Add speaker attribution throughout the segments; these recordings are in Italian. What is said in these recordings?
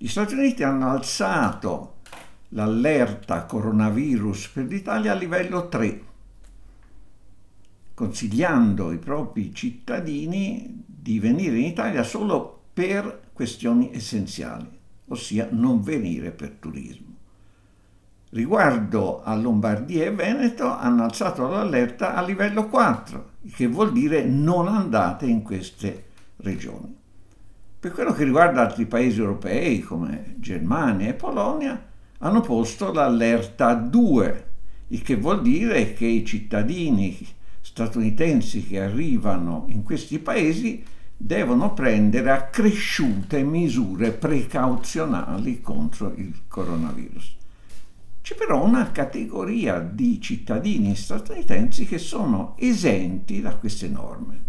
Speaker 1: Gli Stati Uniti hanno alzato l'allerta coronavirus per l'Italia a livello 3, consigliando ai propri cittadini di venire in Italia solo per questioni essenziali, ossia non venire per turismo. Riguardo a Lombardia e Veneto hanno alzato l'allerta a livello 4, che vuol dire non andate in queste regioni. Per quello che riguarda altri paesi europei come Germania e Polonia, hanno posto l'allerta 2, il che vuol dire che i cittadini statunitensi che arrivano in questi paesi devono prendere accresciute misure precauzionali contro il coronavirus. C'è però una categoria di cittadini statunitensi che sono esenti da queste norme.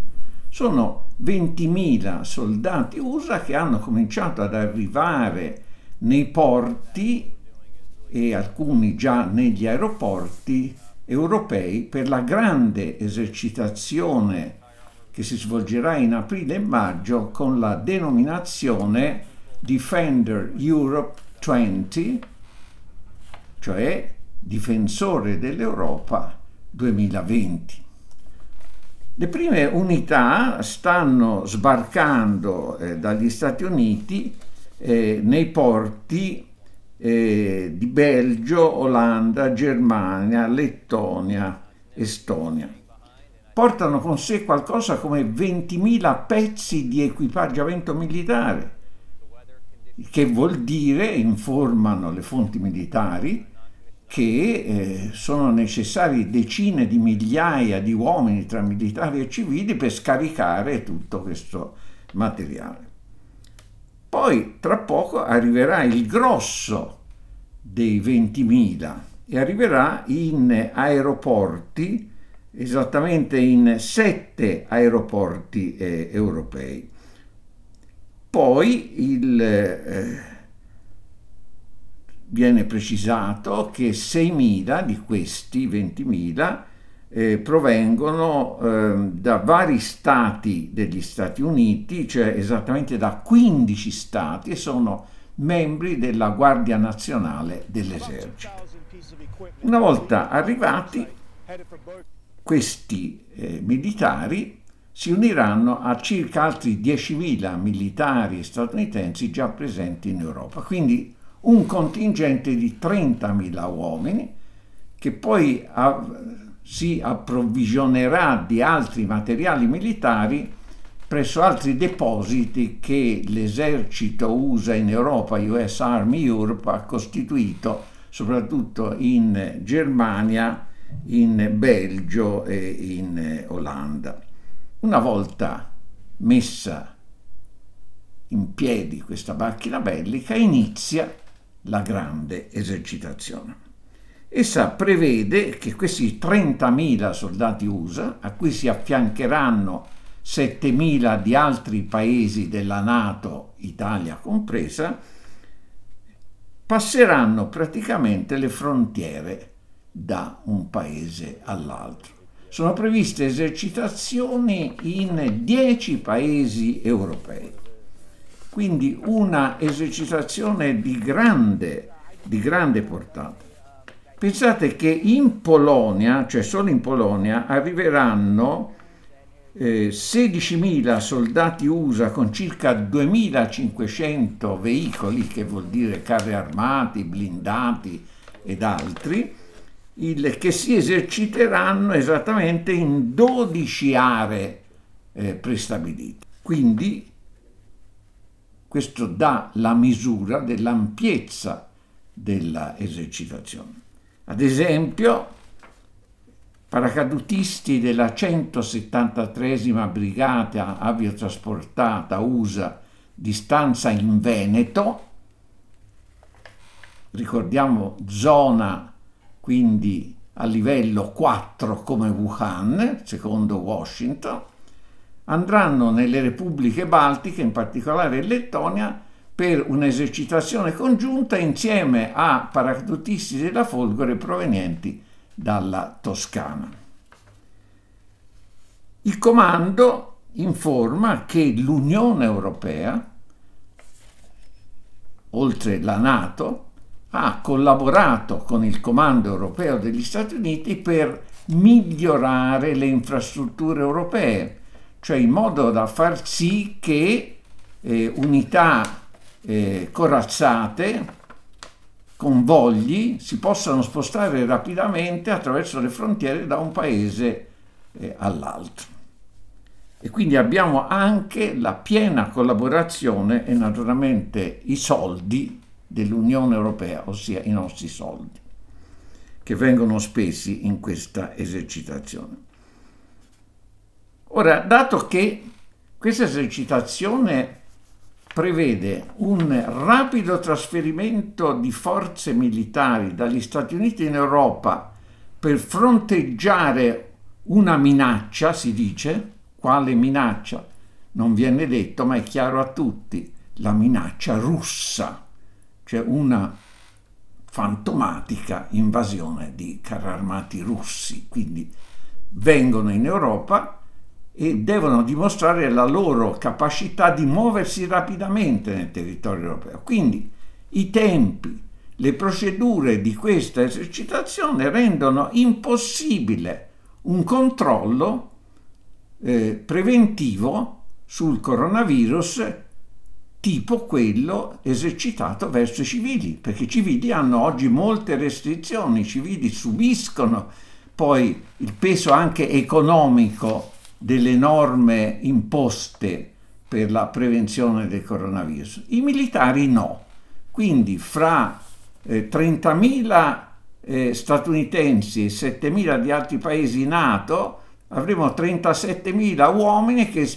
Speaker 1: Sono 20.000 soldati USA che hanno cominciato ad arrivare nei porti e alcuni già negli aeroporti europei per la grande esercitazione che si svolgerà in aprile e maggio con la denominazione Defender Europe 20 cioè difensore dell'Europa 2020. Le prime unità stanno sbarcando eh, dagli Stati Uniti eh, nei porti eh, di Belgio, Olanda, Germania, Lettonia, Estonia. Portano con sé qualcosa come 20.000 pezzi di equipaggiamento militare, che vuol dire, informano le fonti militari, che eh, sono necessari decine di migliaia di uomini tra militari e civili per scaricare tutto questo materiale. Poi tra poco arriverà il grosso dei 20.000 e arriverà in aeroporti, esattamente in sette aeroporti eh, europei. Poi il, eh, viene precisato che 6.000 di questi 20.000 eh, provengono eh, da vari stati degli Stati Uniti, cioè esattamente da 15 stati e sono membri della Guardia Nazionale dell'Esercito. Una volta arrivati, questi eh, militari si uniranno a circa altri 10.000 militari statunitensi già presenti in Europa. Quindi un contingente di 30.000 uomini che poi si approvvigionerà di altri materiali militari presso altri depositi che l'esercito USA in Europa, US Army Europe, ha costituito soprattutto in Germania, in Belgio e in Olanda. Una volta messa in piedi questa macchina bellica, inizia la grande esercitazione. Essa prevede che questi 30.000 soldati USA, a cui si affiancheranno 7.000 di altri paesi della Nato, Italia compresa, passeranno praticamente le frontiere da un paese all'altro. Sono previste esercitazioni in 10 paesi europei. Quindi una esercitazione di grande, di grande portata. Pensate che in Polonia, cioè solo in Polonia, arriveranno eh, 16.000 soldati USA con circa 2.500 veicoli, che vuol dire carri armati, blindati ed altri, il, che si eserciteranno esattamente in 12 aree eh, prestabilite. Quindi questo dà la misura dell'ampiezza della esercitazione. Ad esempio, paracadutisti della 173 Brigata Aviotrasportata USA di stanza in Veneto, ricordiamo zona quindi a livello 4 come Wuhan, secondo Washington, andranno nelle repubbliche baltiche, in particolare in Lettonia, per un'esercitazione congiunta insieme a paracadutisti della Folgore provenienti dalla Toscana. Il comando informa che l'Unione Europea oltre la Nato, ha collaborato con il Comando europeo degli Stati Uniti per migliorare le infrastrutture europee, cioè in modo da far sì che eh, unità eh, corazzate, convogli, si possano spostare rapidamente attraverso le frontiere da un paese eh, all'altro. E quindi abbiamo anche la piena collaborazione e naturalmente i soldi dell'Unione Europea, ossia i nostri soldi, che vengono spesi in questa esercitazione. Ora, dato che questa esercitazione prevede un rapido trasferimento di forze militari dagli Stati Uniti in Europa per fronteggiare una minaccia, si dice, quale minaccia? Non viene detto, ma è chiaro a tutti, la minaccia russa c'è una fantomatica invasione di carri armati russi, quindi vengono in Europa e devono dimostrare la loro capacità di muoversi rapidamente nel territorio europeo. Quindi i tempi, le procedure di questa esercitazione rendono impossibile un controllo eh, preventivo sul coronavirus tipo quello esercitato verso i civili, perché i civili hanno oggi molte restrizioni, i civili subiscono poi il peso anche economico delle norme imposte per la prevenzione del coronavirus. I militari no. Quindi fra eh, 30.000 eh, statunitensi e 7.000 di altri paesi NATO avremo 37.000 uomini che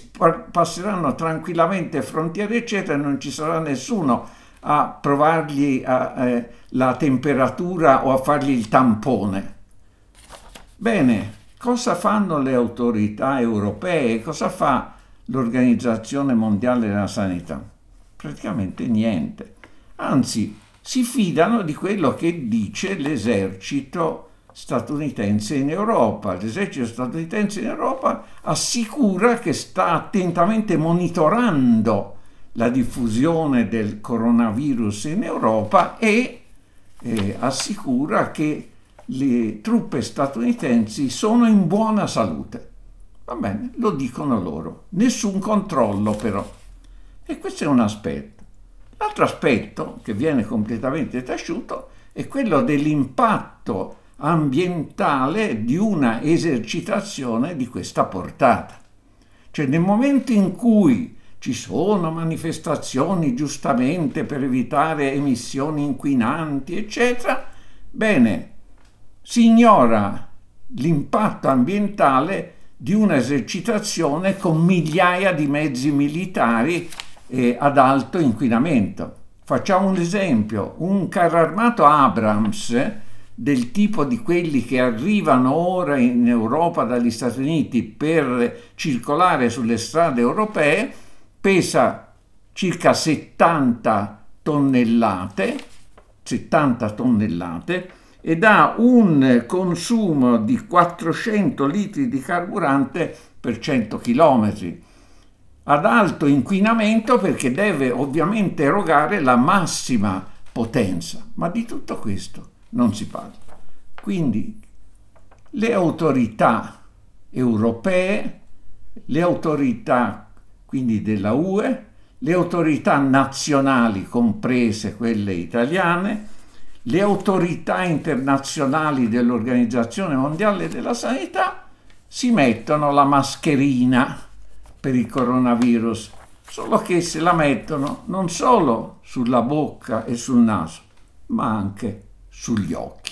Speaker 1: passeranno tranquillamente frontiere eccetera e non ci sarà nessuno a provargli a, eh, la temperatura o a fargli il tampone. Bene, cosa fanno le autorità europee? Cosa fa l'Organizzazione Mondiale della Sanità? Praticamente niente. Anzi, si fidano di quello che dice l'esercito statunitense in Europa. L'esercito statunitense in Europa assicura che sta attentamente monitorando la diffusione del coronavirus in Europa e eh, assicura che le truppe statunitensi sono in buona salute. Va bene, lo dicono loro. Nessun controllo però. E questo è un aspetto. L'altro aspetto che viene completamente tasciuto è quello dell'impatto ambientale di una esercitazione di questa portata. Cioè nel momento in cui ci sono manifestazioni giustamente per evitare emissioni inquinanti, eccetera, bene, si ignora l'impatto ambientale di un'esercitazione con migliaia di mezzi militari eh, ad alto inquinamento. Facciamo un esempio, un carro armato Abrams del tipo di quelli che arrivano ora in Europa dagli Stati Uniti per circolare sulle strade europee pesa circa 70 tonnellate, 70 tonnellate ed ha un consumo di 400 litri di carburante per 100 km ad alto inquinamento perché deve ovviamente erogare la massima potenza. Ma di tutto questo non si parla. Quindi le autorità europee, le autorità quindi della UE, le autorità nazionali, comprese quelle italiane, le autorità internazionali dell'Organizzazione Mondiale della Sanità si mettono la mascherina per il coronavirus, solo che se la mettono non solo sulla bocca e sul naso, ma anche sugli occhi.